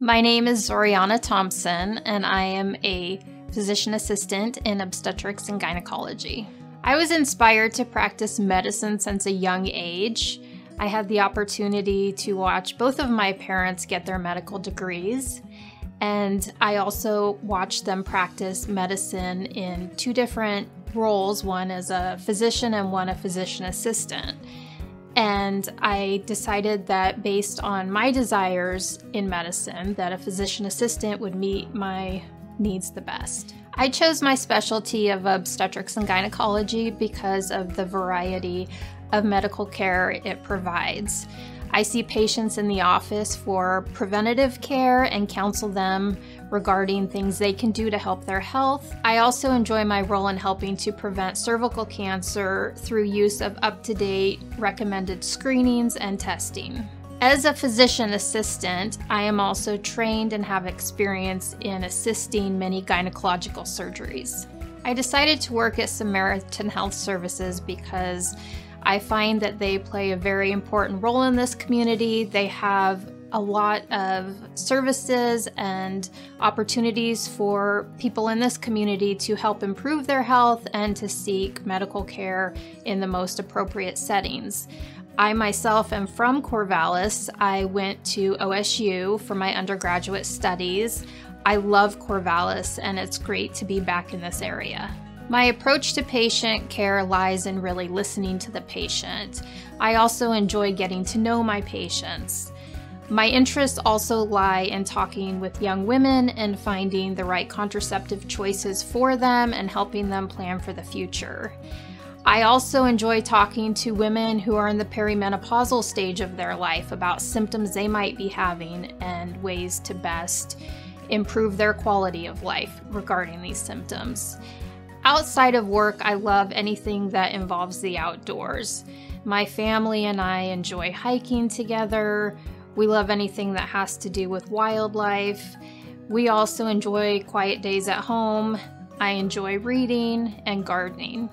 My name is Zoryana Thompson, and I am a physician assistant in obstetrics and gynecology. I was inspired to practice medicine since a young age. I had the opportunity to watch both of my parents get their medical degrees, and I also watched them practice medicine in two different roles one as a physician and one a physician assistant. And I decided that based on my desires in medicine, that a physician assistant would meet my needs the best. I chose my specialty of obstetrics and gynecology because of the variety of medical care it provides. I see patients in the office for preventative care and counsel them regarding things they can do to help their health. I also enjoy my role in helping to prevent cervical cancer through use of up to date recommended screenings and testing. As a physician assistant, I am also trained and have experience in assisting many gynecological surgeries. I decided to work at Samaritan Health Services because I find that they play a very important role in this community. They have a lot of services and opportunities for people in this community to help improve their health and to seek medical care in the most appropriate settings. I myself am from Corvallis. I went to OSU for my undergraduate studies. I love Corvallis and it's great to be back in this area. My approach to patient care lies in really listening to the patient. I also enjoy getting to know my patients. My interests also lie in talking with young women and finding the right contraceptive choices for them and helping them plan for the future. I also enjoy talking to women who are in the perimenopausal stage of their life about symptoms they might be having and ways to best improve their quality of life regarding these symptoms. Outside of work, I love anything that involves the outdoors. My family and I enjoy hiking together. We love anything that has to do with wildlife. We also enjoy quiet days at home. I enjoy reading and gardening.